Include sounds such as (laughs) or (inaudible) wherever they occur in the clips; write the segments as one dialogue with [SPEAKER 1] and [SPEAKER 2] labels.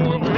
[SPEAKER 1] Look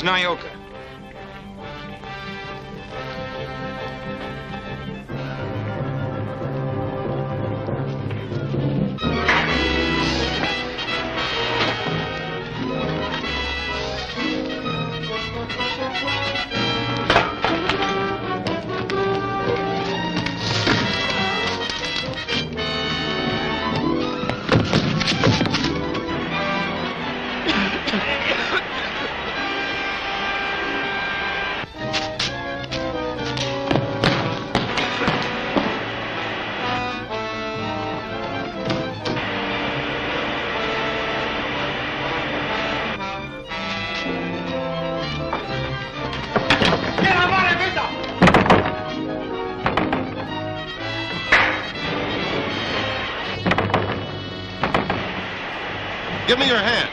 [SPEAKER 2] Where's Nyoka?
[SPEAKER 3] Give me your hand.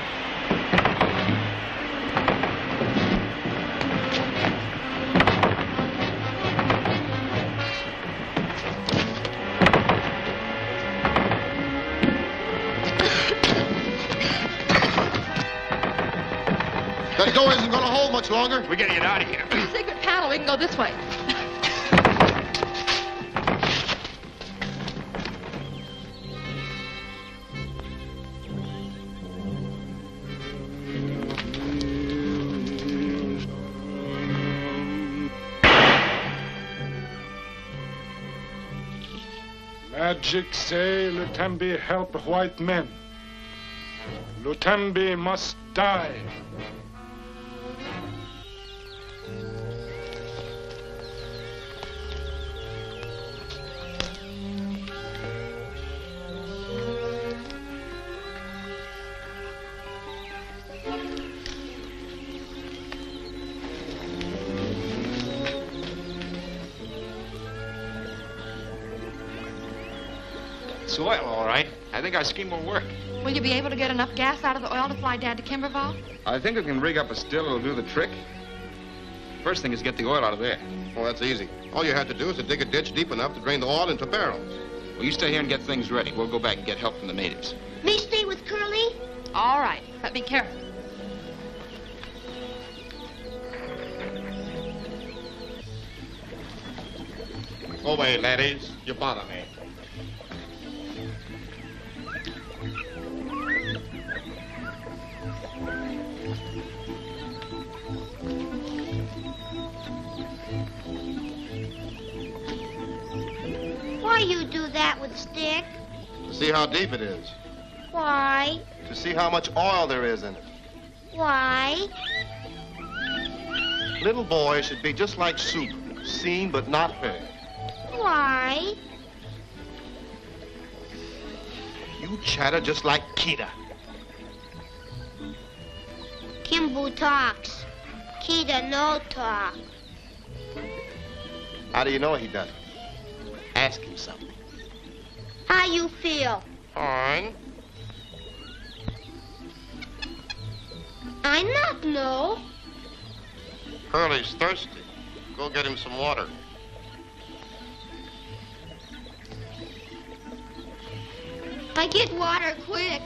[SPEAKER 3] That door isn't going to hold much longer.
[SPEAKER 2] We gotta get out of here.
[SPEAKER 1] Secret panel, we can go this way.
[SPEAKER 4] Magic say Lutembi help white men. Lutembi must die.
[SPEAKER 2] It's oil, all right. I think our scheme will work.
[SPEAKER 1] Will you be able to get enough gas out of the oil to fly Dad to Kimberval?
[SPEAKER 2] I think we can rig up a still that'll do the trick. First thing is get the oil out of there.
[SPEAKER 3] Well, that's easy. All you have to do is to dig a ditch deep enough to drain the oil into barrels.
[SPEAKER 2] Well, you stay here and get things ready. We'll go back and get help from the natives.
[SPEAKER 5] Me stay with Curly?
[SPEAKER 1] All right, but be careful.
[SPEAKER 3] Go away, laddies. You bother me.
[SPEAKER 5] Stick?
[SPEAKER 3] To see how deep it is.
[SPEAKER 5] Why?
[SPEAKER 3] To see how much oil there is in it.
[SPEAKER 5] Why?
[SPEAKER 3] Little boys should be just like soup. Seen but not heard.
[SPEAKER 5] Why?
[SPEAKER 3] You chatter just like Kita.
[SPEAKER 5] Kimbu talks. Don't no talk.
[SPEAKER 3] How do you know he doesn't? Ask him something.
[SPEAKER 5] How you feel?
[SPEAKER 3] Fine.
[SPEAKER 5] I not know.
[SPEAKER 3] Curly's thirsty. Go get him some water.
[SPEAKER 5] I get water quick.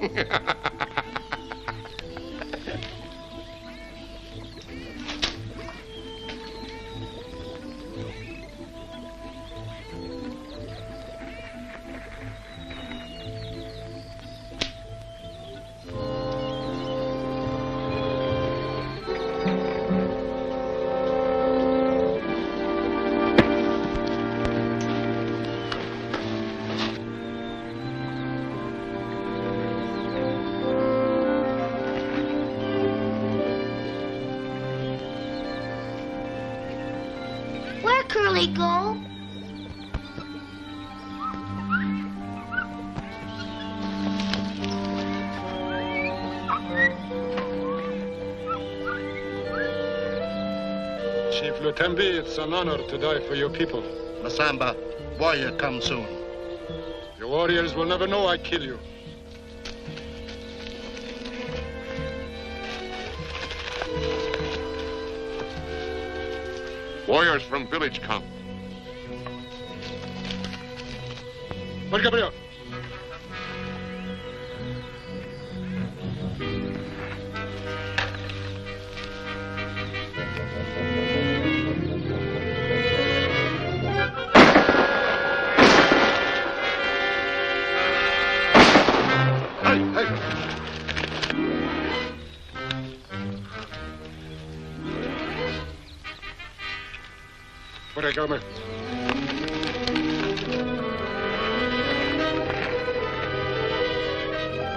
[SPEAKER 5] (laughs) Where go?
[SPEAKER 4] Chief Lutembi, it's an honor to die for your people.
[SPEAKER 3] Masamba, warrior come soon.
[SPEAKER 4] Your warriors will never know I kill you.
[SPEAKER 3] Warriors from village come.
[SPEAKER 4] Well, Gabriel. Where I go, man?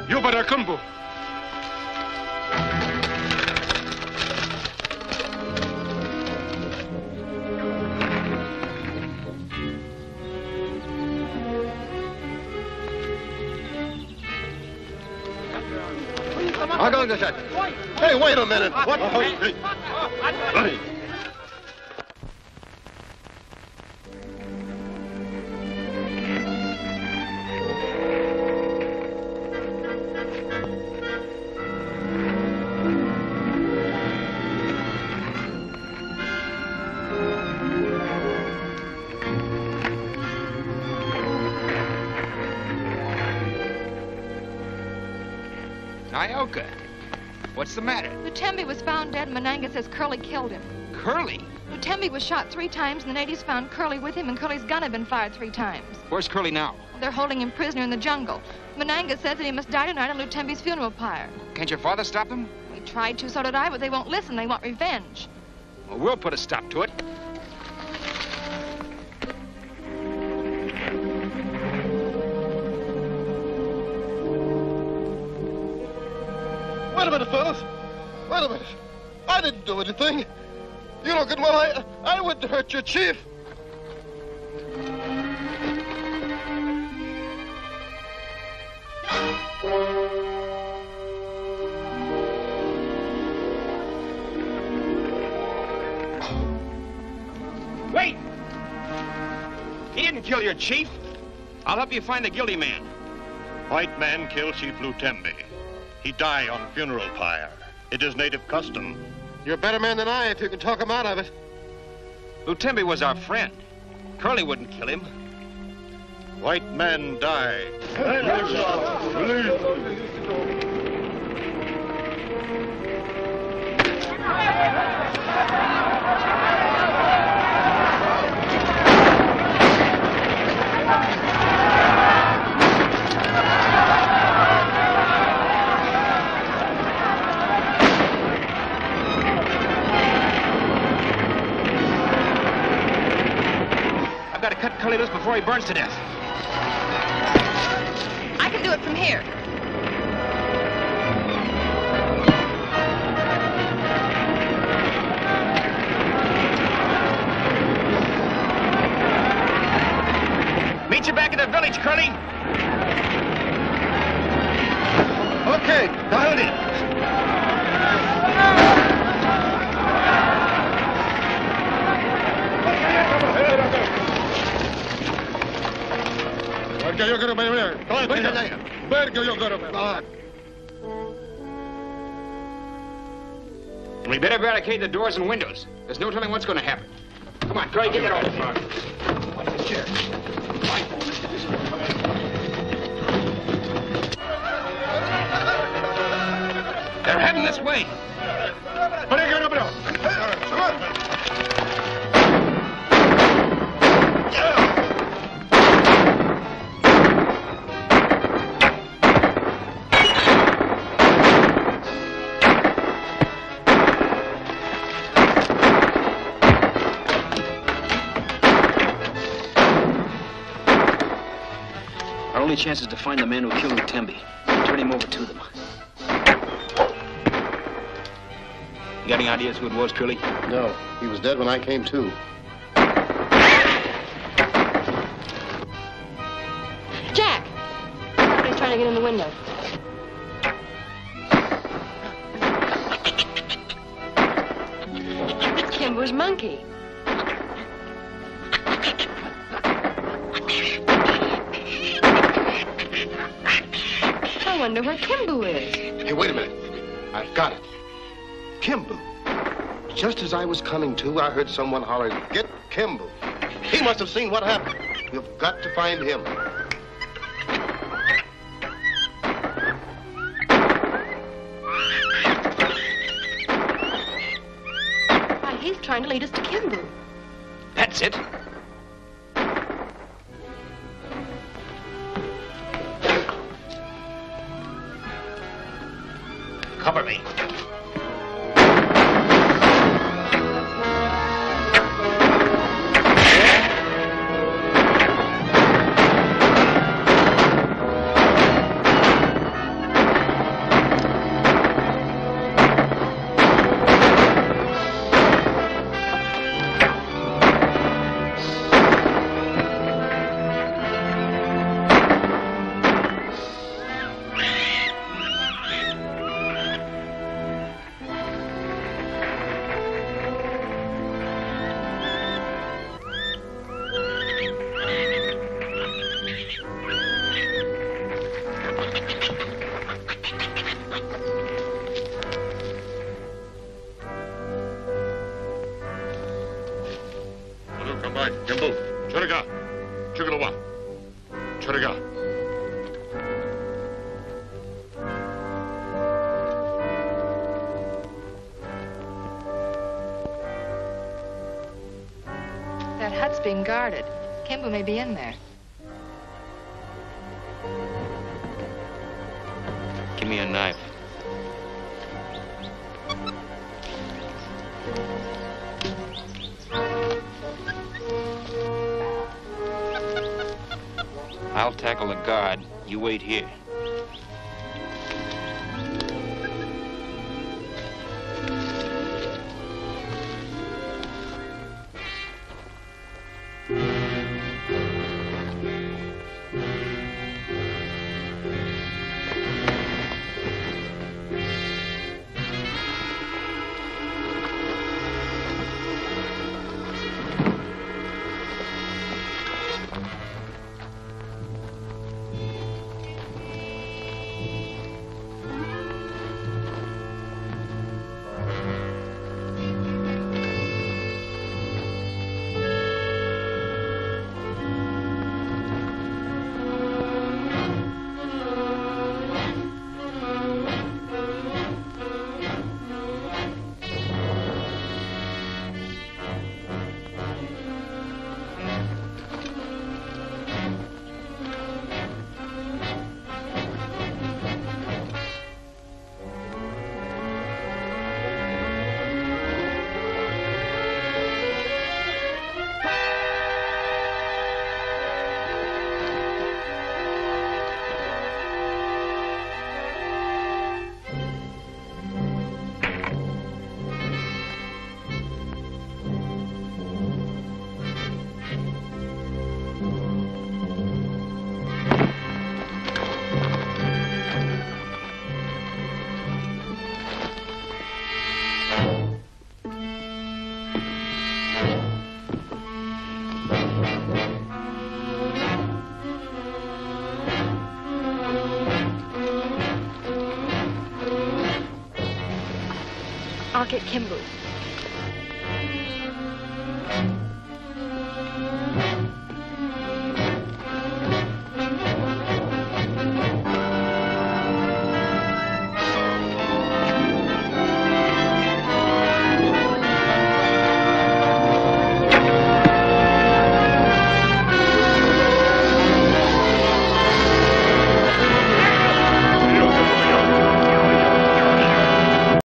[SPEAKER 4] You better kumbu.
[SPEAKER 3] I'll go get that. Hey, wait a minute. What? Hey. Hey.
[SPEAKER 2] Nyoka, what's the matter?
[SPEAKER 1] Lutembi was found dead, and Mananga says Curly killed him.
[SPEAKER 2] Curly?
[SPEAKER 1] Lutembi was shot three times, and the natives found Curly with him, and Curly's gun had been fired three times.
[SPEAKER 2] Where's Curly now?
[SPEAKER 1] They're holding him prisoner in the jungle. Mananga says that he must die tonight on Lutembi's funeral pyre.
[SPEAKER 2] Can't your father stop them?
[SPEAKER 1] We tried to, so did I, but they won't listen. They want revenge.
[SPEAKER 2] Well, we'll put a stop to it.
[SPEAKER 3] Wait a minute, fellas. Wait a minute. I didn't do anything. You know good well I, I wouldn't hurt your chief.
[SPEAKER 2] Wait! He didn't kill your chief. I'll help you find the guilty man.
[SPEAKER 6] White man kill Chief Lutembi. He die on funeral pyre. It is native custom.
[SPEAKER 3] You're a better man than I if you can talk him out of it.
[SPEAKER 2] Lutembi was our friend. Curly wouldn't kill him.
[SPEAKER 6] White man die.
[SPEAKER 2] I've (laughs) burns to death.
[SPEAKER 1] I can do it from here.
[SPEAKER 2] Meet you back at the village, Curly.
[SPEAKER 3] Okay,
[SPEAKER 2] Hold
[SPEAKER 3] Verga, yo got him. Ah.
[SPEAKER 2] We better barricade the doors and windows. There's no telling what's going to happen. Come on, Curly, get that off. They're heading this way.
[SPEAKER 7] Only chance is to find the man who killed Lutembi. and Turn him over to them.
[SPEAKER 2] You got any ideas who it was, Curly?
[SPEAKER 3] No, he was dead when I came to.
[SPEAKER 1] Wonder where Kimbu is.
[SPEAKER 3] Hey, wait a minute. I've got it. Kimbu. Just as I was coming to, I heard someone holler, Get Kimbu. He must have seen what happened. You've got to find him.
[SPEAKER 1] Why, he's trying to lead us to Kimbu.
[SPEAKER 2] That's it. Cover me.
[SPEAKER 6] Manu, come back. Kimbu. Churiga. Chugalawa. Churiga.
[SPEAKER 1] That hut's being guarded. Kimbu may be in there.
[SPEAKER 2] Give me a knife. I'll tackle the guard. You wait here.
[SPEAKER 1] I'll get Kimbu.